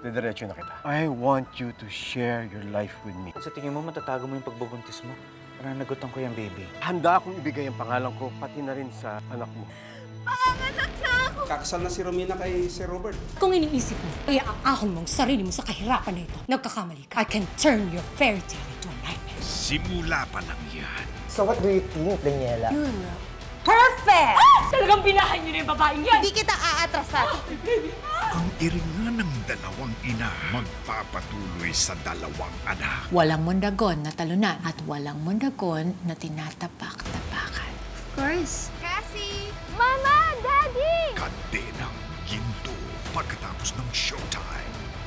Didiretso na kita. I want you to share your life with me. Sa tingin mo, matatago mo yung pagbubuntis mo? Pananagutan ko yung baby. Handa akong ibigay ang pangalan ko, pati na rin sa anak mo. Kakasal na si Romina kay Sir Robert. Kung iniisip mo, ay aahon mong sarili mo sa kahirapan na ito, nagkakamali ka. I can turn your fairy tale into a nightmare. Simula pa lang yan. So what do you think, Daniela? Perfect! Ah! Talagang binahan niyo na yung babaeng yan! Hindi kita aatrasan. Ang iringan ng dalawang ina magpapatuloy sa dalawang anak. Walang mundagon na talunan at walang mundagon na tinatapak-tapakan. Of course. Cassie! Mama! Daddy! Kadenang ginto pagkatapos ng showtime.